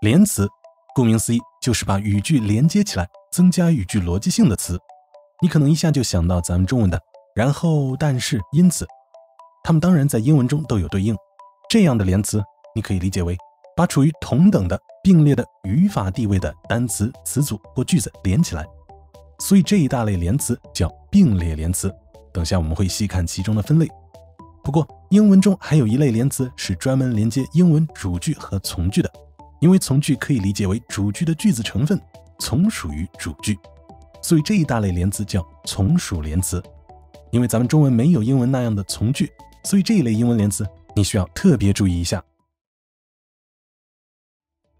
连词，顾名思义就是把语句连接起来，增加语句逻辑性的词。你可能一下就想到咱们中文的“然后”“但是”“因此”，它们当然在英文中都有对应。这样的连词，你可以理解为把处于同等的并列的语法地位的单词、词组或句子连起来。所以这一大类连词叫并列连词。等下我们会细看其中的分类。不过英文中还有一类连词是专门连接英文主句和从句的，因为从句可以理解为主句的句子成分，从属于主句，所以这一大类连词叫从属连词。因为咱们中文没有英文那样的从句，所以这一类英文连词你需要特别注意一下。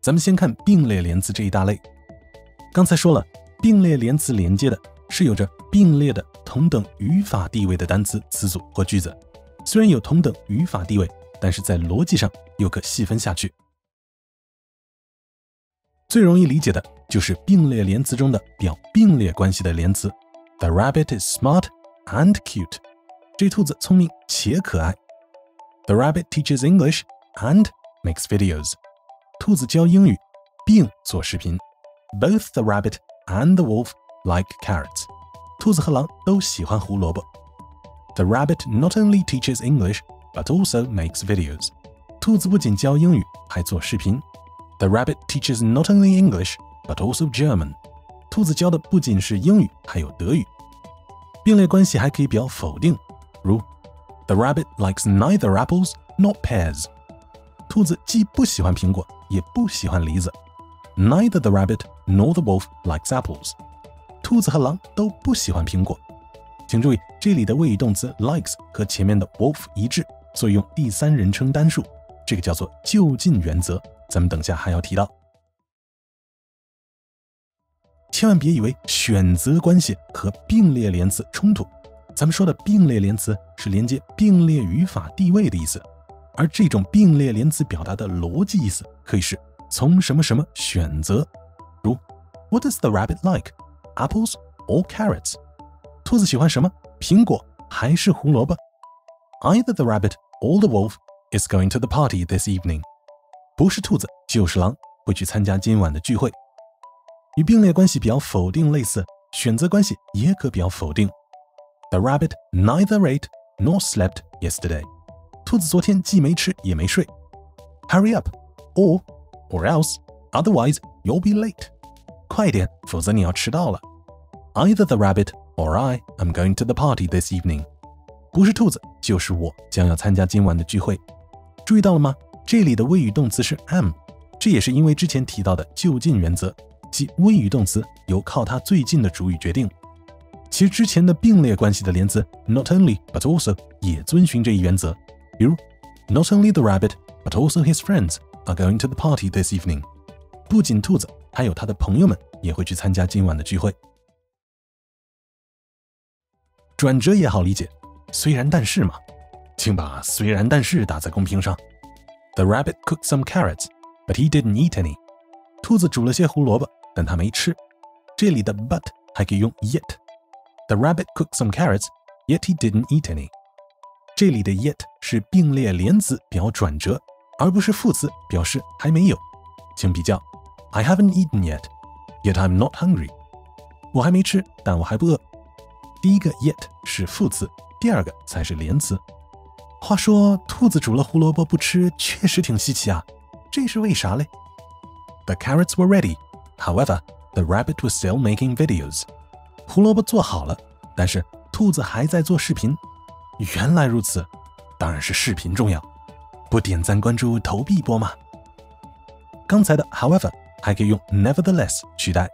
咱们先看并列连词这一大类。刚才说了，并列连词连接的是有着并列的同等语法地位的单词、词组或句子。虽然有同等语法地位，但是在逻辑上又可细分下去。最容易理解的就是并列连词中的表并列关系的连词。The rabbit is smart and cute。这兔子聪明且可爱。The rabbit teaches English and makes videos。兔子教英语并做视频。Both the rabbit and the wolf like carrots。兔子和狼都喜欢胡萝卜。The rabbit not only teaches English but also makes videos。兔子不仅教英语，还做视频。The rabbit teaches not only English but also German。兔子教的不仅是英语，还有德语。并列关系还可以表否定，如 The rabbit likes neither apples nor pears。兔子既不喜欢苹果，也不喜欢梨子。Neither the rabbit nor the wolf likes apples。兔子和狼都不喜欢苹果。请注意，这里的谓语动词 likes 和前面的 wolf 一致，所以用第三人称单数，这个叫做就近原则。咱们等下还要提到，千万别以为选择关系和并列连词冲突。咱们说的并列连词是连接并列语法地位的意思，而这种并列连词表达的逻辑意思可以是从什么什么选择，如 What is the rabbit like? Apples or carrots? 兔子喜欢什么？苹果还是胡萝卜？Either the rabbit or the wolf is going to the party this evening。不是兔子就是狼会去参加今晚的聚会。与并列关系表否定类似，选择关系也可表否定。The rabbit neither ate nor slept yesterday。兔子昨天既没吃也没睡。Hurry up, or or else, otherwise you'll be late。快点，否则你要迟到了。Either the rabbit or I am going to the party this evening。不是兔子就是我将要参加今晚的聚会。 注意到了吗？这里的谓语动词是 am，这也是因为之前提到的就近原则，即谓语动词由靠它最近的主语决定。其实之前的并列关系的连词 not only but also 也遵循这一原则。比如 Not only the rabbit but also his friends are going to the party this evening。不仅兔子，还有他的朋友们也会去参加今晚的聚会。转折也好理解，虽然但是嘛，请把虽然但是打在公屏上。The rabbit cooked some carrots, but he didn't eat any。兔子煮了些胡萝卜，但他没吃。这里的 but 还可以用 yet。The rabbit cooked some carrots, yet he didn't eat any。这里的 yet 是并列连词表转折，而不是副词表示还没有。请比较：I haven't eaten yet, yet I'm not hungry。我还没吃，但我还不饿。第一个 yet 是副词，第二个才是连词。话说，兔子煮了胡萝卜不吃，确实挺稀奇啊。这是为啥嘞？The carrots were ready, however, the rabbit was still making videos. 胡萝卜做好了，但是兔子还在做视频。原来如此，当然是视频重要。不点赞、关注、投币一波吗？刚才的 however 还可以用 nevertheless 取代。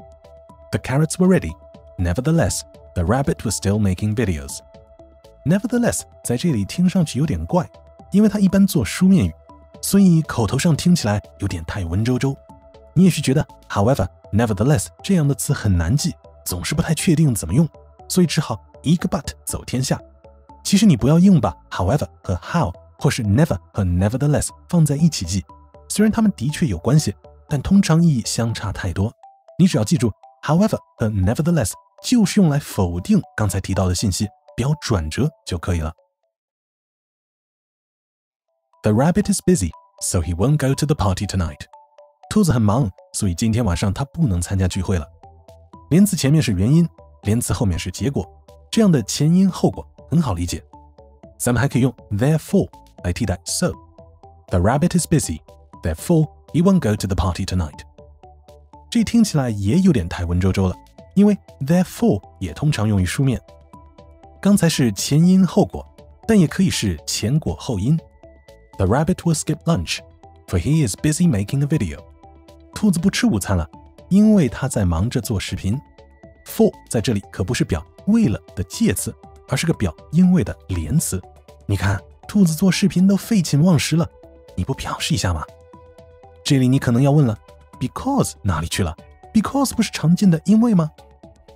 The carrots were ready, nevertheless. The rabbit was still making videos. Nevertheless，在这里听上去有点怪，因为它一般做书面语，所以口头上听起来有点太文绉绉。你也许觉得，however、nevertheless 这样的词很难记，总是不太确定怎么用，所以只好一个 but 走天下。其实你不要硬把 however 和 how 或是 never 和 nevertheless 放在一起记，虽然它们的确有关系，但通常意义相差太多。你只要记住 however 和 nevertheless。就是用来否定刚才提到的信息，表转折就可以了。The rabbit is busy, so he won't go to the party tonight. 兔子很忙，所以今天晚上他不能参加聚会了。连词前面是原因，连词后面是结果，这样的前因后果很好理解。咱们还可以用 therefore 来替代 so。The rabbit is busy, therefore he won't go to the party tonight。这听起来也有点太文绉绉了，因为 therefore 也通常用于书面。刚才是前因后果，但也可以是前果后因。The rabbit will skip lunch, for he is busy making a video。兔子不吃午餐了，因为他在忙着做视频。For 在这里可不是表为了的介词，而是个表因为的连词。你看，兔子做视频都废寝忘食了，你不表示一下吗？这里你可能要问了，because 哪里去了？because 不是常见的因为吗？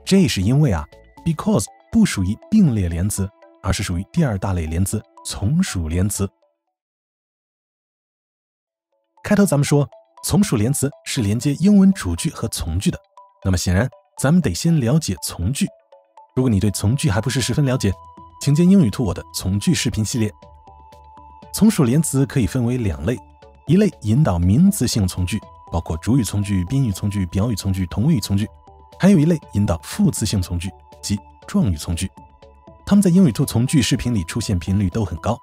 这是因为啊，because 不属于并列连词，而是属于第二大类连词从属连词。开头咱们说，从属连词是连接英文主句和从句的。那么显然，咱们得先了解从句。如果你对从句还不是十分了解，请见英语兔我的从句视频系列。从属连词可以分为两类，一类引导名词性从句，包括主语从句、宾语从句、表语从句、同位语从句；还有一类引导副词性从句，即状语从句。它们在英语兔从句视频里出现频率都很高。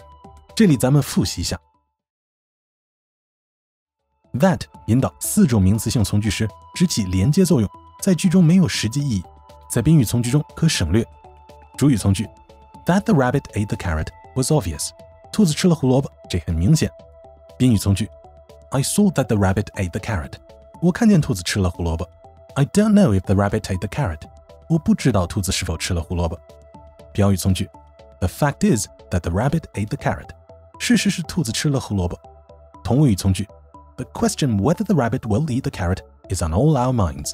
这里咱们复习一下。That 引导四种名词性从句时，只起连接作用，在句中没有实际意义，在宾语从句中可省略。主语从句，That the rabbit ate the carrot was obvious。兔子吃了胡萝卜，这很明显。宾语从句，I saw that the rabbit ate the carrot。我看见兔子吃了胡萝卜。I don't know if the rabbit ate the carrot。我不知道兔子是否吃了胡萝卜。表语从句，The fact is that the rabbit ate the carrot。事实是兔子吃了胡萝卜。同位语从句。The question whether the rabbit will eat the carrot is on all our minds。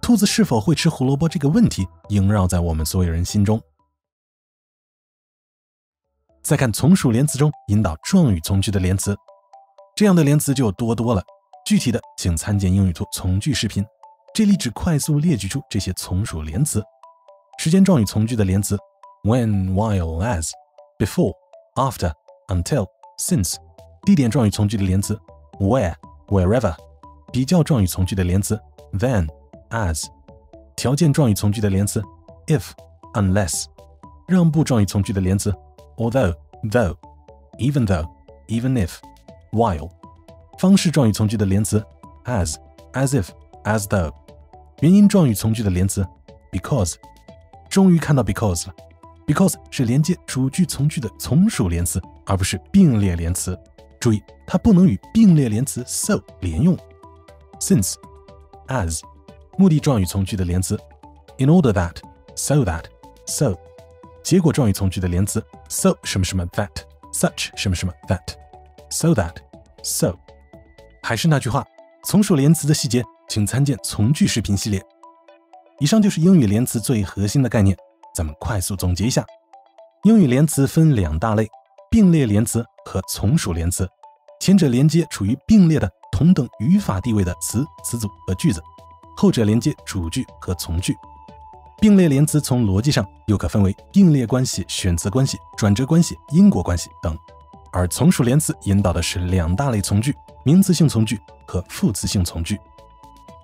兔子是否会吃胡萝卜这个问题萦绕在我们所有人心中。再看从属连词中引导状语从句的连词，这样的连词就多多了。具体的请参见英语图从句视频。这里只快速列举出这些从属连词：时间状语从句的连词：when、while、as、before、after、until、since；地点状语从句的连词。where, wherever，比较状语从句的连词 then, as，条件状语从句的连词 if, unless，让步状语从句的连词 although, though, even though, even if, while，方式状语从句的连词 as, as if, As though，原因状语从句的连词 because。终于看到 because 了，because 是连接主句从句的从属连词，而不是并列连词。注意，它不能与并列连词 so 连用。since、as，目的状语从句的连词；in order that、so that、so，结果状语从句的连词：so 什么什么 that、such 什么什么 that、so that、so。还是那句话，从属连词的细节，请参见从句视频系列。以上就是英语连词最核心的概念，咱们快速总结一下：英语连词分两大类，并列连词。和从属连词，前者连接处于并列的同等语法地位的词、词组和句子，后者连接主句和从句。并列连词从逻辑上又可分为并列关系、选择关系、转折关系、因果关系等，而从属连词引导的是两大类从句：名词性从句和副词性从句。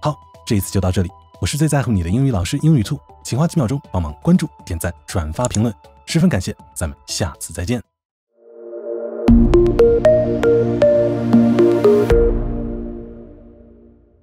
好，这一次就到这里。我是最在乎你的英语老师英语兔，请花几秒钟帮忙关注、点赞、转发、评论，十分感谢。咱们下次再见。